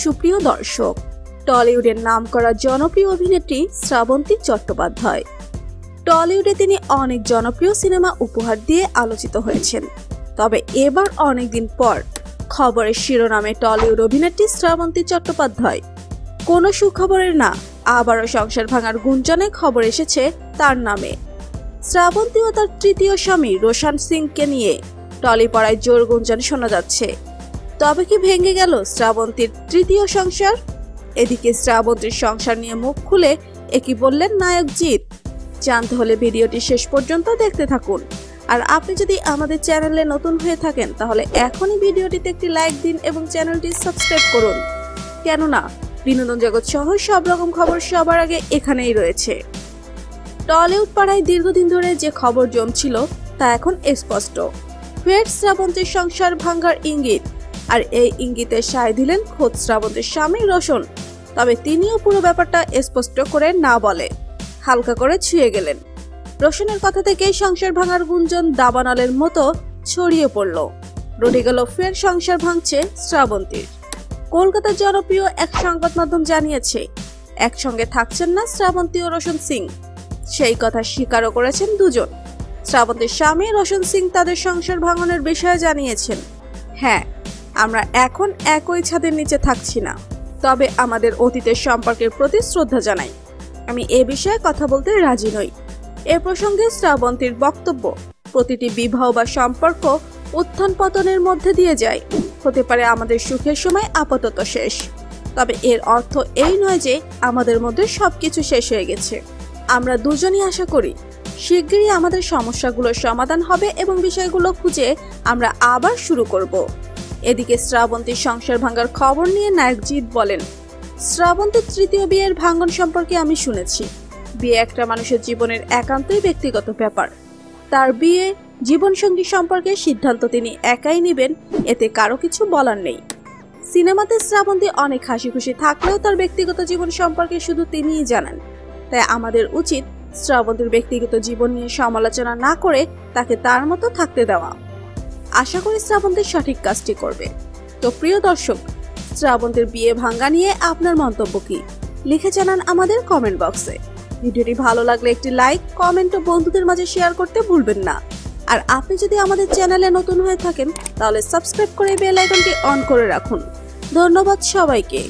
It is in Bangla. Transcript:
সুপ্রিয় দর্শক, টলিউডের নামকরা জনপ্রিয় অভিনেত্রী শ্রাবন্তী চট্টোপাধ্যায়। টলিউডে তিনি অনেক জনপ্রিয় সিনেমা উপহার দিয়ে আলোচিত হয়েছেন। তবে এবার অনেকদিন পর খবরের শিরোনামে টলিউড অভিনেত্রী শ্রাবন্তী চট্টোপাধ্যায়। কোনো সুখবরের না, আবারও সংসার ভাঙার গুঞ্জনে খবর এসেছে তার নামে। শ্রাবন্তী ও তার তৃতীয় স্বামী রোশান সিংকে নিয়ে টলিপাড়ায় জোর গুঞ্জন শোনা যাচ্ছে। তবে কি ভেঙে গেল শ্রাবন্তীর তৃতীয় সংসার? এদিকে শ্রাবন্তীর সংসার নিয়ে মুখ খুলে একই বললেন, নায়ক জিৎ, জানতে হলে ভিডিওটি শেষ পর্যন্ত দেখতে থাকুন। আর আপনি যদি আমাদের চ্যানেলে নতুন হয়ে থাকেন, তাহলে এখনই ভিডিওটিতে একটি লাইক দিন এবং চ্যানেলটি সাবস্ক্রাইব করুন। কেননা, বিনোদন জগৎ সহ সব রকম খবর সবার আগে এখানেই রয়েছে। টলিউড পাড়ায় দীর্ঘদিন ধরে যে খবর জমছিল, তা এখন স্পষ্ট। ফের শ্রাবন্তীর সংসার ভাঙ্গার ইঙ্গিত আর এই ইঙ্গিতে সায় দিলেন খোদ শ্রাবন্তীর স্বামী রোশন। তবে তিনিও পুরো ব্যাপারটা স্পষ্ট করে না বলে। হালকা করে ছুঁয়ে গেলেন। রোশনের কথা থেকেই সংসার ভাঙার গুঞ্জন দাবানলের মতো ছড়িয়ে পড়ল। রটে গেল ফের সংসার ভাঙছে শ্রাবন্তীর। কলকাতার জনপ্রিয় এক সংবাদ মাধ্যম জানিয়েছে, একসঙ্গে থাকছেন না শ্রাবন্তী ও রোশন সিং। সেই কথা স্বীকারও করেছেন দুজন। শ্রাবন্তীর স্বামী রোশন সিং তাদের সংসার ভাঙনের বিষয়ে জানিয়েছেন। হ্যাঁ আমরা এখন একই ছাদের নিচে থাকছি না। তবে আমাদের অতীতের সম্পর্কের প্রতি শ্রদ্ধা জানাই। আমি এ বিষয়ে কথা বলতে রাজি নই। এ প্রসঙ্গে শ্রাবন্তীর বক্তব্য, প্রতিটি বিবাহ বা সম্পর্ক উত্থান পতনের মধ্যে দিয়ে যায়। হতে পারে আমাদের সুখের সময় আপাতত শেষ। তবে এর অর্থ এই নয় যে আমাদের মধ্যে সবকিছু শেষ হয়ে গেছে। আমরা দুজনই আশা করি, শিগগিরই আমাদের সমস্যাগুলোর সমাধান হবে এবং বিষয়গুলো খুঁজে আমরা আবার শুরু করব। এদিকে শ্রাবন্তীর সংসার ভাঙার খবর নিয়ে নায়ক জিৎ বলেন শ্রাবন্তীর তৃতীয় বিয়ের ভাঙ্গন সম্পর্কে আমি শুনেছি। বিয়ে একটা মানুষের জীবনের একান্তই ব্যক্তিগত ব্যাপার। তার বিয়ে, জীবনসঙ্গী সম্পর্কে সিদ্ধান্ত তিনি একাই নেবেন, এতে কারও কিছু বলার নেই। সিনেমাতে শ্রাবন্তী অনেক হাসি খুশি থাকলেও তার ব্যক্তিগত জীবন সম্পর্কে শুধু তিনিই জানেন। তাই আমাদের উচিত শ্রাবন্তীর ব্যক্তিগত জীবন নিয়ে সমালোচনা না করে তাকে তার মতো থাকতে দেওয়া। আশা করি শ্রাবন্তের সঠিক কাজটি করবে। তো প্রিয় দর্শক, শ্রাবন্তের বিয়ে ভাঙ্গা নিয়ে আপনার মন্তব্য কি? লিখে জানান আমাদের কমেন্ট বক্সে ভিডিওটি ভালো লাগলে একটি লাইক কমেন্ট ও বন্ধুদের মাঝে শেয়ার করতে ভুলবেন না। আর আপনি যদি আমাদের চ্যানেলে নতুন হয়ে থাকেন, তাহলে সাবস্ক্রাইব করে বেল আইকনটি অন করে রাখুন। ধন্যবাদ সবাইকে।